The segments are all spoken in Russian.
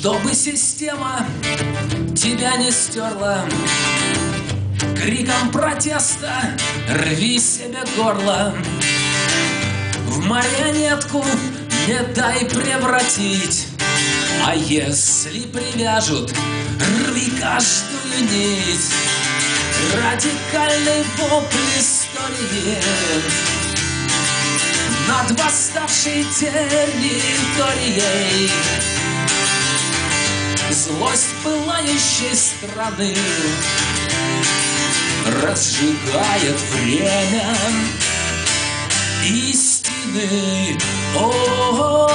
Чтобы система тебя не стерла Криком протеста рви себе горло В марионетку не дай превратить А если привяжут, рви каждую нить. Радикальный вопль истории. Над восставшей территорией Злость пылающей страны Разжигает время истины. О-о-о-о.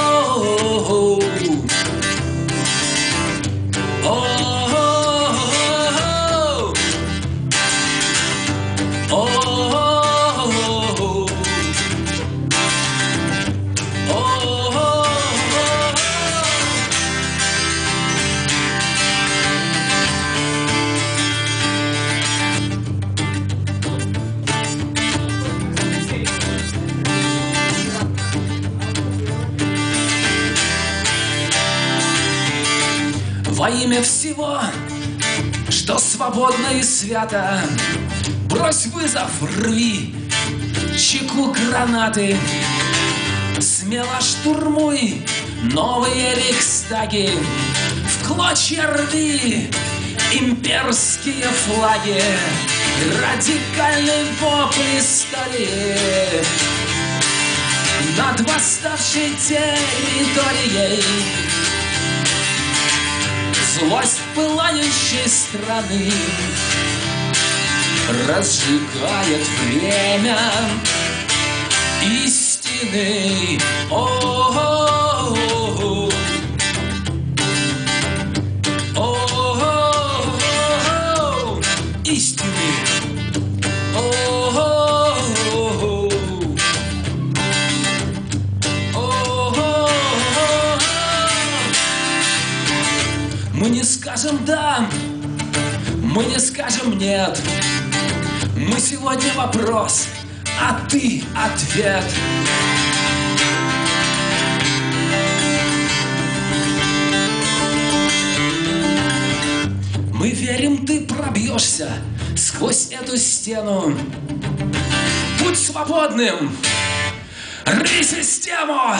Во имя всего, что свободно и свято, Брось вызов, рви чеку гранаты, Смело штурмуй новые рейхстаги, В клочья рви имперские флаги, Радикальный вопль истории Над восставшей территорией Злость пылающей страны Разжигает время истины. О-о-о-о. Мы не скажем «да», мы не скажем «нет». Мы сегодня вопрос, а ты ответ. Мы верим, ты пробьешься сквозь эту стену. Будь свободным, рви систему.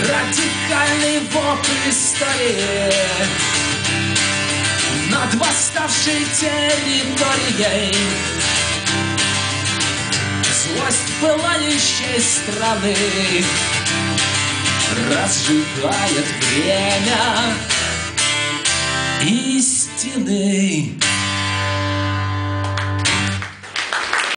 Радикальный вопль истории. Над восставшей территорией. Злость пылающей страны. Разжигает время истины.